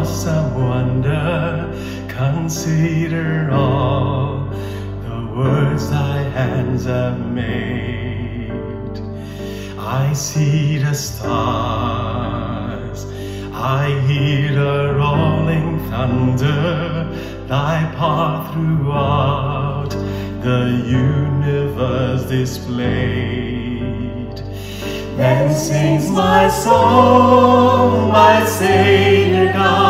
awesome wonder. Consider all the words thy hands have made. I see the stars, I hear the rolling thunder, thy path throughout the universe displayed. Then sings my soul, my Savior God.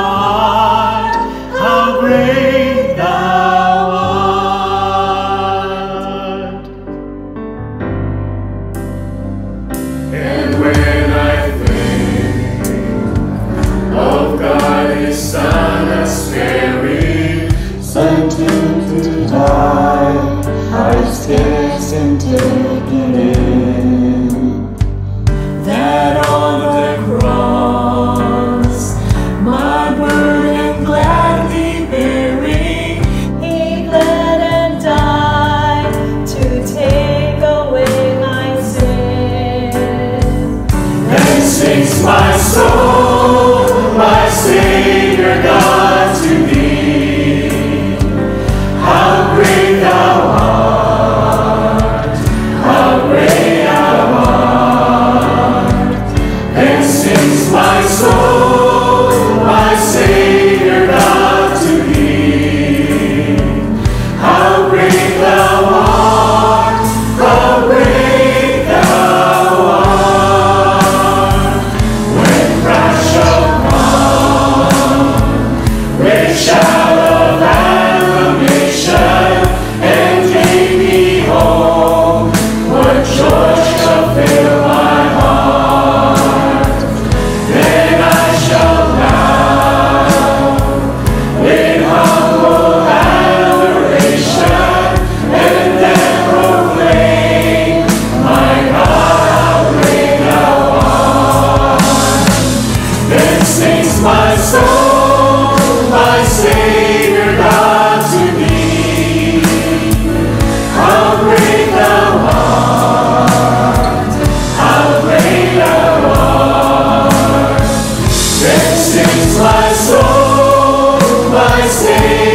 sei.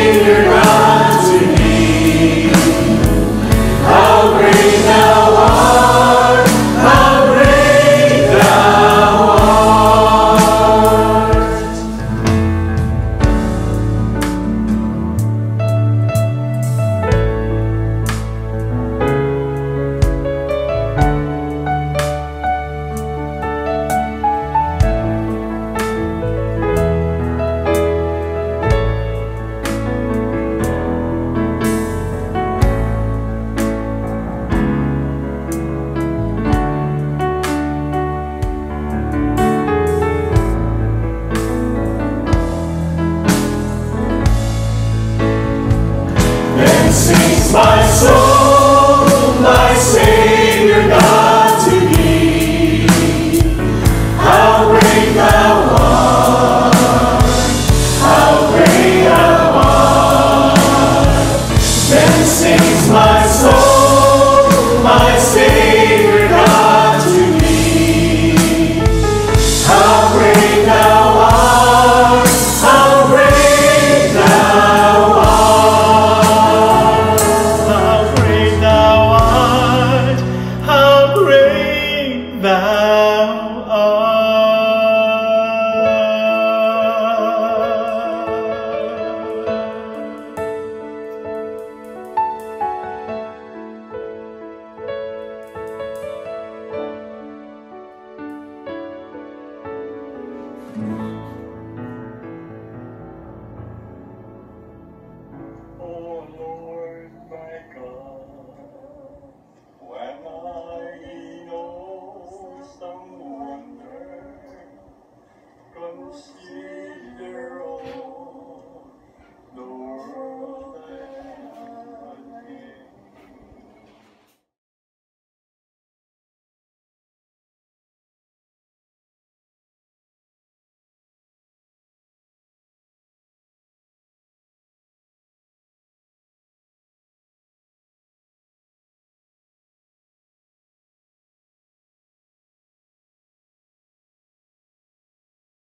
Lord my God.